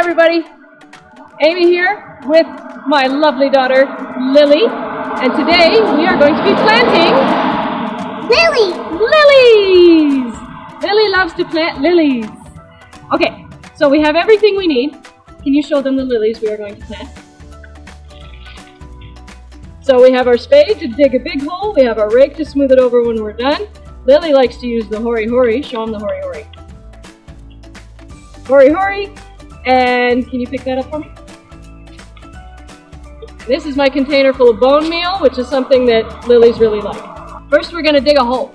everybody. Amy here with my lovely daughter, Lily. And today we are going to be planting Lily! lilies. Lily loves to plant lilies. Okay, so we have everything we need. Can you show them the lilies we are going to plant? So we have our spade to dig a big hole. We have our rake to smooth it over when we're done. Lily likes to use the hori hori. Show them the hori hori. Hori hori. And can you pick that up for me? This is my container full of bone meal, which is something that lilies really like. First, we're going to dig a hole.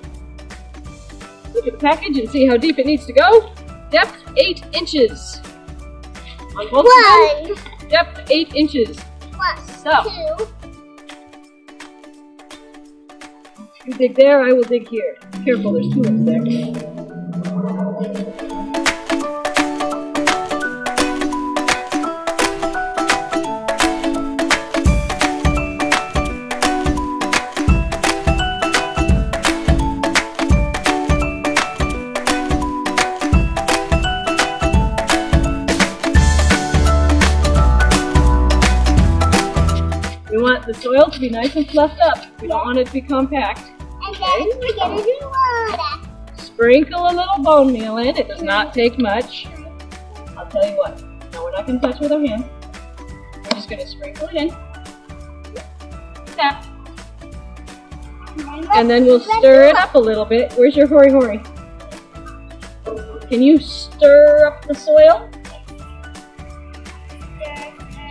Look at the package and see how deep it needs to go. Depth 8 inches. On both One sides, depth 8 inches. plus So. two. You dig there, I will dig here. Careful, there's two tulips there. Want the soil to be nice and fluffed up. We don't want it to be compact. And then we're gonna do water. Sprinkle a little bone meal in. It does not take much. I'll tell you what. No, we're not going to touch with our hands. We're just going to sprinkle it in. Tap. And then we'll stir it up a little bit. Where's your hori hori? Can you stir up the soil?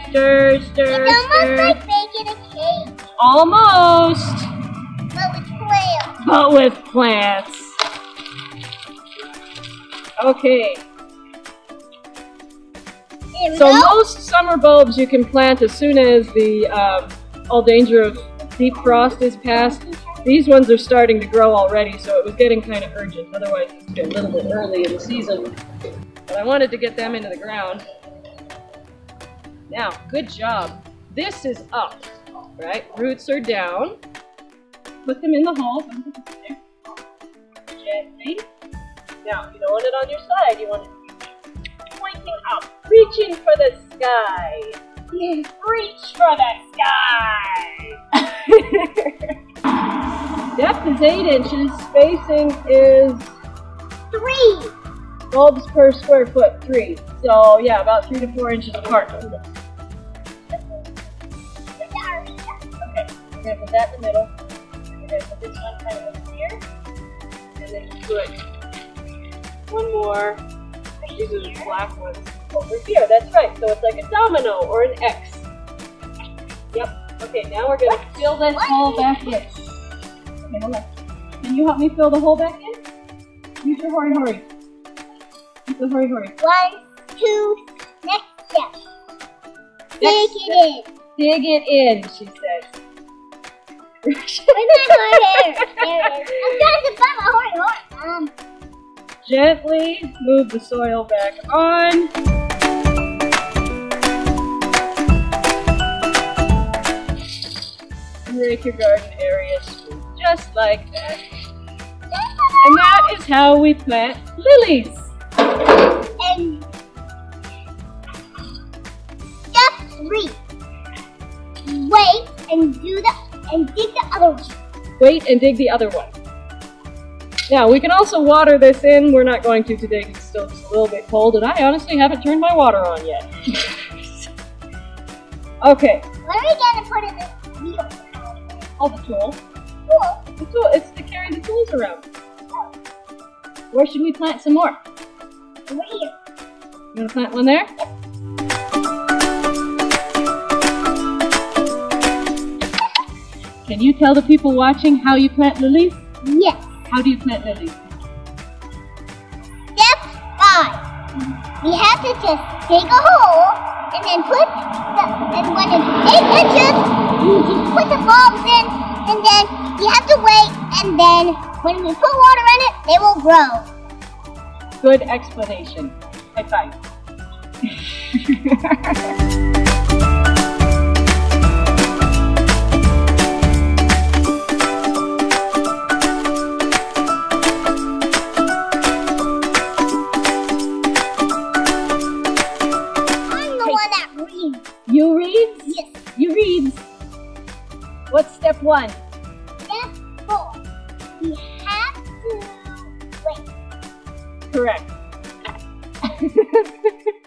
Stir, stir, stir. Almost, but with quail. but with plants. Okay. We So go. most summer bulbs you can plant as soon as the um, all danger of deep frost is past. These ones are starting to grow already, so it was getting kind of urgent. Otherwise, it's a little bit early in the season. But I wanted to get them into the ground. Now, good job. This is up, right? Roots are down. Put them in the hole. Don't put them in there. Gently. Now, you don't want it on your side. You want it pointing up, reaching for the sky. Reach for the sky. Depth is 8 inches, spacing is Three. bulbs per square foot, 3. So, yeah, about 3 to 4 inches apart. We're to put that in the middle. We're going to put this one kind of over here. And then put one more. These are the black ones over here. That's right. So it's like a domino or an X. Yep. Okay, now we're going to fill this hole back in. Okay, hold on. Can you help me fill the hole back in? Use your hori hori. Use the hori hori. One, two, next step. Dig Next it in. Dig it in, she says. Gently move the soil back on. Make your garden area just like that. And that is how we plant lilies. and step three. Wait and do the and dig the other one. Wait and dig the other one. Now, we can also water this in. We're not going to today because it's still just a little bit cold, and I honestly haven't turned my water on yet. okay, What are we gonna put in this oh, wheel? all the tool. Cool. The tool, it's to carry the tools around. Where should we plant some more? Over here. You want to plant one there? Can you tell the people watching how you plant lilies? Yes. How do you plant lilies? Step five. We have to just dig a hole and then put the and when it's eight inches, you just put the bulbs in and then you have to wait and then when we put water in it, they will grow. Good explanation. High five. step one? Step four. We have to wait. Correct.